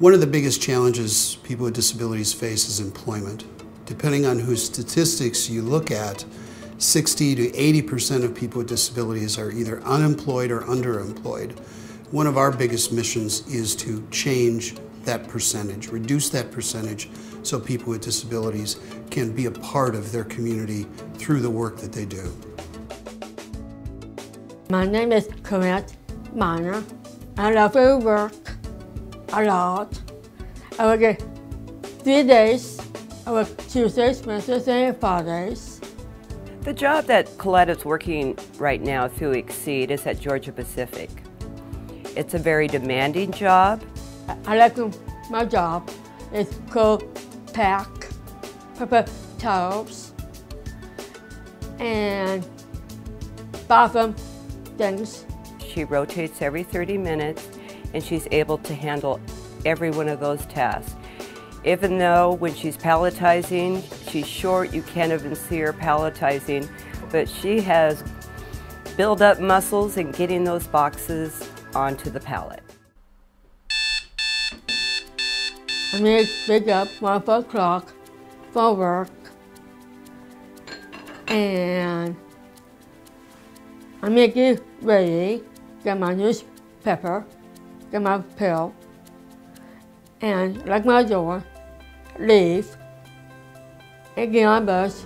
One of the biggest challenges people with disabilities face is employment. Depending on whose statistics you look at, 60 to 80% of people with disabilities are either unemployed or underemployed. One of our biggest missions is to change that percentage, reduce that percentage so people with disabilities can be a part of their community through the work that they do. My name is Collette Miner. I love work a lot. I work three days. I work Tuesdays, Wednesdays, and Fridays. The job that Collette is working right now through Exceed is at Georgia Pacific. It's a very demanding job. I like my job. It's called pack, paper towels, and bathroom things. She rotates every 30 minutes and she's able to handle every one of those tasks. Even though when she's palletizing, she's short, you can't even see her palletizing, but she has built up muscles in getting those boxes onto the pallet. I need to wake up 1 o'clock for work and I make it ready, get my newspaper, my pill, and lock my door, leave, and get on bus,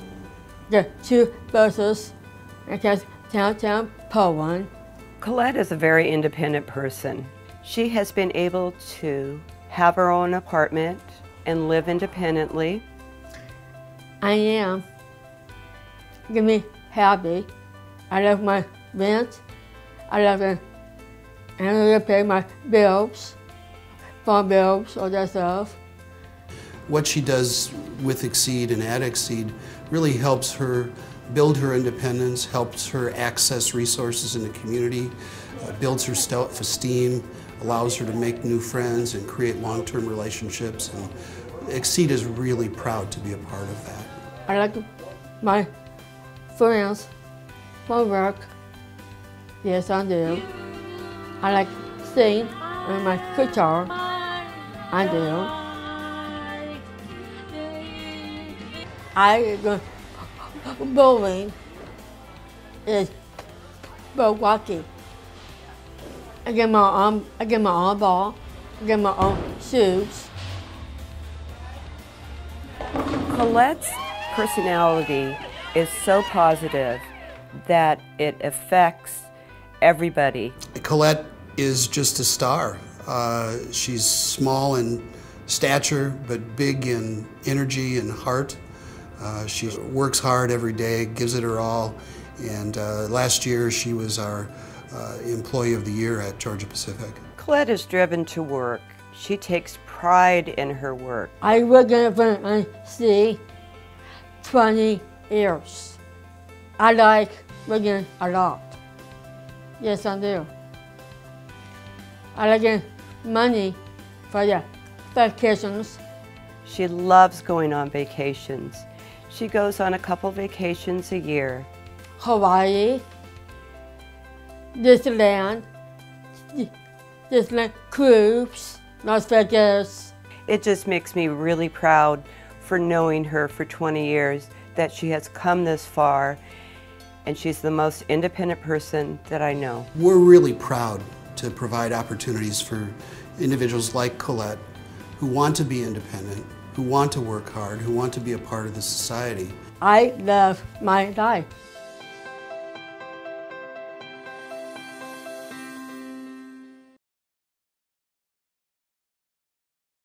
get two buses, and catch downtown Poland. Colette is a very independent person. She has been able to have her own apartment and live independently. I am. Give me happy. I love my rent. I love it. And I pay my bills, phone bills, all that stuff. What she does with Exceed and at Exceed really helps her build her independence, helps her access resources in the community, uh, builds her self-esteem, allows her to make new friends and create long-term relationships. And Exceed is really proud to be a part of that. I like my friends, my work. Yes, I do. I like sing with my guitar. I do. I go bowling is Milwaukie. I get my own, I get my own ball, I get my own shoes. Collette's personality is so positive that it affects everybody. Collette is just a star. Uh, she's small in stature, but big in energy and heart. Uh, she works hard every day, gives it her all, and uh, last year she was our uh, Employee of the Year at Georgia Pacific. Collette is driven to work. She takes pride in her work. I work in I see 20 years. I like working a lot. Yes, I do. I like money for the vacations. She loves going on vacations. She goes on a couple vacations a year. Hawaii, Disneyland, Disneyland Cruise, Las Vegas. It just makes me really proud for knowing her for 20 years that she has come this far and she's the most independent person that I know. We're really proud to provide opportunities for individuals like Collette who want to be independent, who want to work hard, who want to be a part of the society. I love my life.